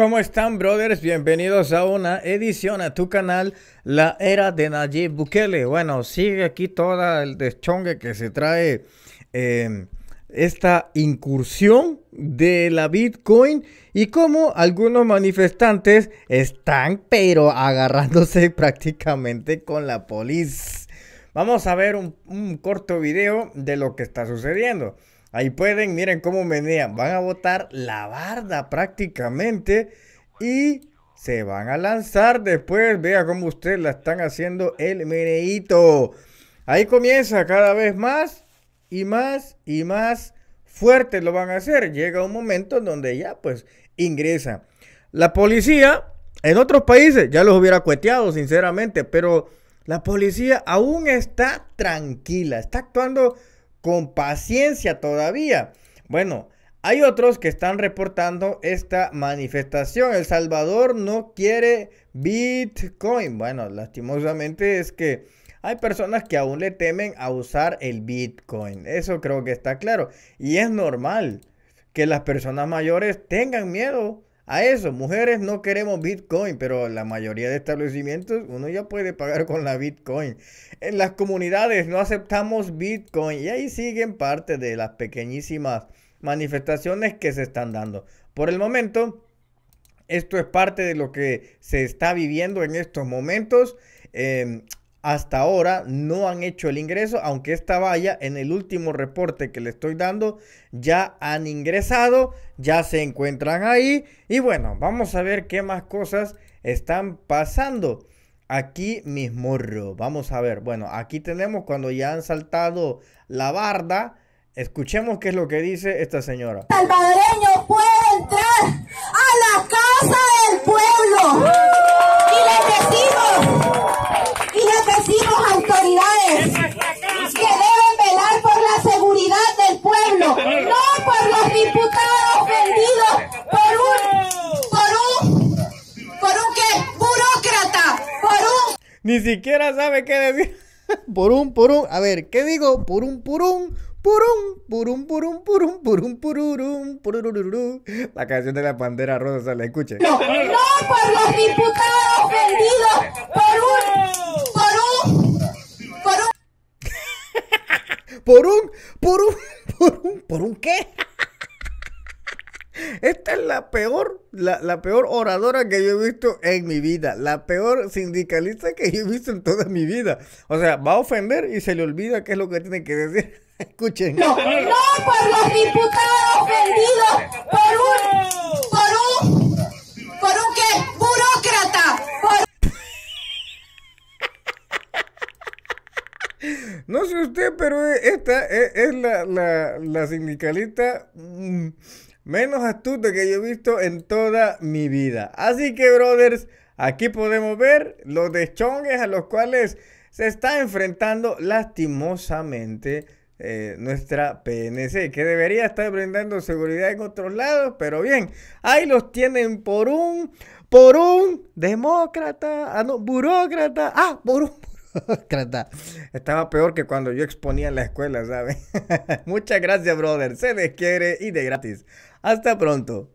¿Cómo están, brothers? Bienvenidos a una edición a tu canal, La Era de Nayib Bukele. Bueno, sigue aquí toda el deschongue que se trae em, esta incursión de la Bitcoin y cómo algunos manifestantes están, pero agarrándose prácticamente con la policía. Vamos a ver un corto video de lo que está sucediendo. Ahí pueden, miren cómo menean. Van a botar la barda prácticamente y se van a lanzar después. Vea cómo ustedes la están haciendo el meneíto. Ahí comienza cada vez más y más y más fuerte lo van a hacer. Llega un momento donde ya pues ingresa. La policía en otros países ya los hubiera cueteado sinceramente, pero la policía aún está tranquila, está actuando con paciencia todavía. Bueno, hay otros que están reportando esta manifestación. El Salvador no quiere Bitcoin. Bueno, lastimosamente es que hay personas que aún le temen a usar el Bitcoin. Eso creo que está claro. Y es normal que las personas mayores tengan miedo a eso. Mujeres no queremos Bitcoin, pero la mayoría de establecimientos uno ya puede pagar con la Bitcoin. En las comunidades no aceptamos Bitcoin y ahí siguen parte de las pequeñísimas manifestaciones que se están dando. Por el momento, esto es parte de lo que se está viviendo en estos momentos. Em, hasta ahora no han hecho el ingreso, aunque esta valla en el último reporte que le estoy dando ya han ingresado, ya se encuentran ahí y bueno, vamos a ver qué más cosas están pasando aquí mismo. Vamos a ver, bueno, aquí tenemos cuando ya han saltado la barda. Escuchemos qué es lo que dice esta señora. Salvadoreño puede entrar Ni siquiera sabe qué decir. por un, por un. A ver, ¿qué digo? Por un, por un. Purum, purum, purum, purum, purum, pururum, pururururu. La canción de la bandera rosa, la escuche. No, no por los diputados vendidos por un, por un, por un. Por un, por un, por un, por un qué? Esta es la peor, la, la, peor oradora que yo he visto en mi vida. La peor sindicalista que yo he visto en toda mi vida. O sea, va a ofender y se le olvida qué es lo que tiene que decir. Escuchen. No, no por los diputados vendidos por un, por un, por un qué, burócrata. Por... No sé usted, pero esta es, es la, la, la, sindicalista mmm, menos astuta que yo he visto en toda mi vida. Así que, brothers, aquí podemos ver los deschongues a los cuales se está enfrentando lastimosamente eh, nuestra PNC, que debería estar brindando seguridad en otros lados, pero bien, ahí los tienen por un, por un demócrata, ah, no, burócrata, ah, por un. Estaba peor que cuando yo exponía en la escuela, ¿saben? Muchas gracias, brother, se les quiere y de gratis. Hasta pronto.